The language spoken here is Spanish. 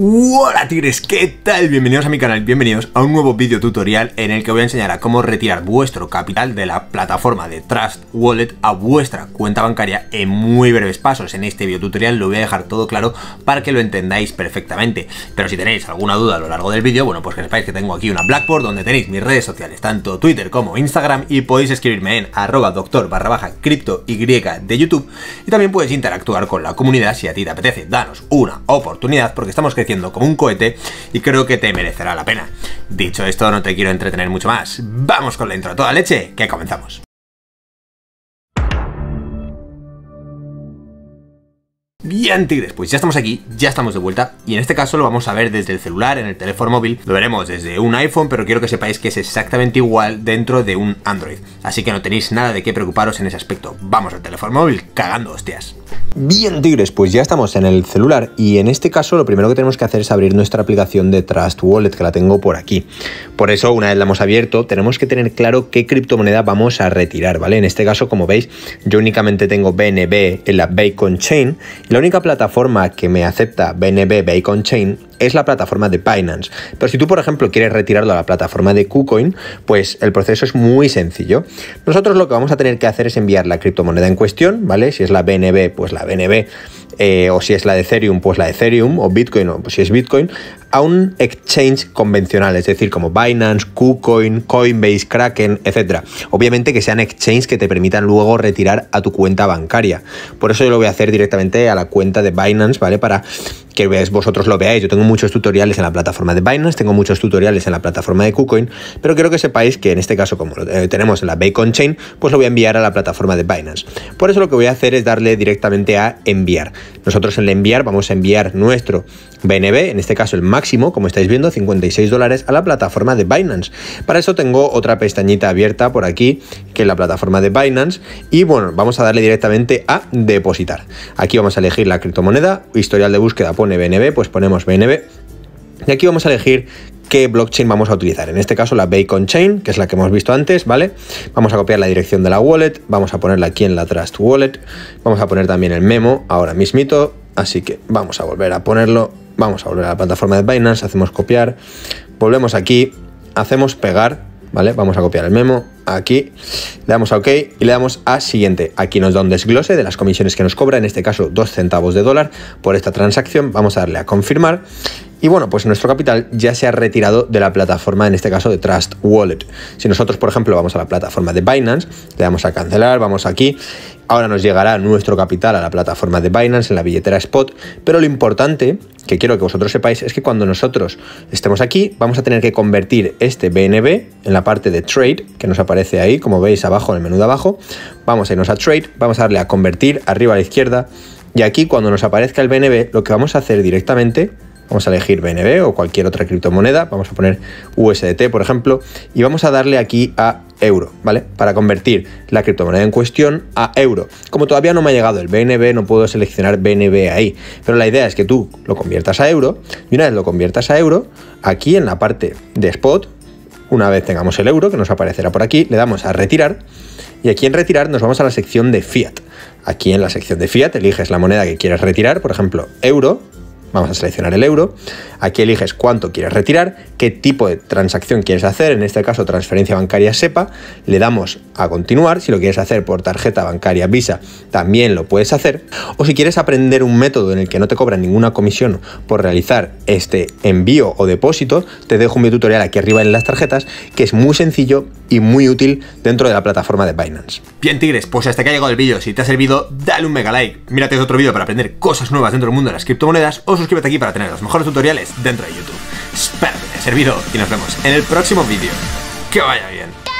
Hola tigres, ¿qué tal? Bienvenidos a mi canal, bienvenidos a un nuevo vídeo tutorial en el que voy a enseñar a cómo retirar vuestro capital de la plataforma de Trust Wallet a vuestra cuenta bancaria en muy breves pasos. En este vídeo tutorial lo voy a dejar todo claro para que lo entendáis perfectamente. Pero si tenéis alguna duda a lo largo del vídeo, bueno, pues que sepáis que tengo aquí una Blackboard donde tenéis mis redes sociales, tanto Twitter como Instagram, y podéis escribirme en arroba doctor barra baja cripto y de YouTube, y también puedes interactuar con la comunidad si a ti te apetece. Danos una oportunidad porque estamos creciendo como un cohete y creo que te merecerá la pena. Dicho esto, no te quiero entretener mucho más. Vamos con la intro a toda leche, que comenzamos. Bien tigres, pues ya estamos aquí, ya estamos de vuelta y en este caso lo vamos a ver desde el celular, en el teléfono móvil, lo veremos desde un iPhone, pero quiero que sepáis que es exactamente igual dentro de un Android, así que no tenéis nada de qué preocuparos en ese aspecto. Vamos al teléfono móvil cagando hostias. Bien tigres, pues ya estamos en el celular y en este caso lo primero que tenemos que hacer es abrir nuestra aplicación de Trust Wallet que la tengo por aquí. Por eso una vez la hemos abierto tenemos que tener claro qué criptomoneda vamos a retirar, ¿vale? En este caso como veis yo únicamente tengo BNB en la Bacon Chain la única plataforma que me acepta BNB Bacon Chain es la plataforma de Binance. Pero si tú, por ejemplo, quieres retirarlo a la plataforma de KuCoin, pues el proceso es muy sencillo. Nosotros lo que vamos a tener que hacer es enviar la criptomoneda en cuestión, ¿vale? Si es la BNB, pues la BNB. Eh, o si es la de Ethereum, pues la de Ethereum, o Bitcoin, o si es Bitcoin, a un exchange convencional, es decir, como Binance, KuCoin, Coinbase, Kraken, etc. Obviamente que sean exchanges que te permitan luego retirar a tu cuenta bancaria. Por eso yo lo voy a hacer directamente a la cuenta de Binance, ¿vale? Para que vosotros lo veáis. Yo tengo muchos tutoriales en la plataforma de Binance, tengo muchos tutoriales en la plataforma de KuCoin, pero quiero que sepáis que en este caso, como lo eh, tenemos en la Bacon Chain, pues lo voy a enviar a la plataforma de Binance. Por eso lo que voy a hacer es darle directamente a enviar. Nosotros en el enviar vamos a enviar nuestro BNB, en este caso el máximo, como estáis viendo, 56 dólares a la plataforma de Binance. Para eso tengo otra pestañita abierta por aquí, que es la plataforma de Binance, y bueno, vamos a darle directamente a depositar. Aquí vamos a elegir la criptomoneda, historial de búsqueda pone BNB, pues ponemos BNB. Y aquí vamos a elegir qué blockchain vamos a utilizar. En este caso la Bacon Chain, que es la que hemos visto antes, ¿vale? Vamos a copiar la dirección de la wallet, vamos a ponerla aquí en la Trust Wallet, vamos a poner también el memo ahora mismito, así que vamos a volver a ponerlo Vamos a volver a la plataforma de Binance, hacemos copiar, volvemos aquí, hacemos pegar, ¿vale? Vamos a copiar el memo, aquí, le damos a OK y le damos a siguiente. Aquí nos da un desglose de las comisiones que nos cobra, en este caso 2 centavos de dólar por esta transacción. Vamos a darle a confirmar y bueno, pues nuestro capital ya se ha retirado de la plataforma, en este caso de Trust Wallet. Si nosotros, por ejemplo, vamos a la plataforma de Binance, le damos a cancelar, vamos aquí, ahora nos llegará nuestro capital a la plataforma de Binance en la billetera Spot, pero lo importante que quiero que vosotros sepáis es que cuando nosotros estemos aquí vamos a tener que convertir este BNB en la parte de Trade, que nos aparece ahí, como veis abajo en el menú de abajo, vamos a irnos a Trade, vamos a darle a convertir arriba a la izquierda. Y aquí cuando nos aparezca el BNB lo que vamos a hacer directamente Vamos a elegir BNB o cualquier otra criptomoneda. Vamos a poner USDT, por ejemplo, y vamos a darle aquí a euro, ¿vale? Para convertir la criptomoneda en cuestión a euro. Como todavía no me ha llegado el BNB, no puedo seleccionar BNB ahí. Pero la idea es que tú lo conviertas a euro y una vez lo conviertas a euro, aquí en la parte de spot, una vez tengamos el euro, que nos aparecerá por aquí, le damos a retirar y aquí en retirar nos vamos a la sección de fiat. Aquí en la sección de fiat eliges la moneda que quieres retirar, por ejemplo, euro, Vamos a seleccionar el euro. Aquí eliges cuánto quieres retirar, qué tipo de transacción quieres hacer, en este caso transferencia bancaria SEPA. Le damos a continuar. Si lo quieres hacer por tarjeta bancaria Visa, también lo puedes hacer. O si quieres aprender un método en el que no te cobran ninguna comisión por realizar este envío o depósito, te dejo un video tutorial aquí arriba en las tarjetas que es muy sencillo y muy útil dentro de la plataforma de Binance. Bien tigres, pues hasta que ha llegado el vídeo. Si te ha servido, dale un mega like. Mírate otro vídeo para aprender cosas nuevas dentro del mundo de las criptomonedas suscríbete aquí para tener los mejores tutoriales dentro de YouTube. Espero que te haya servido y nos vemos en el próximo vídeo. Que vaya bien.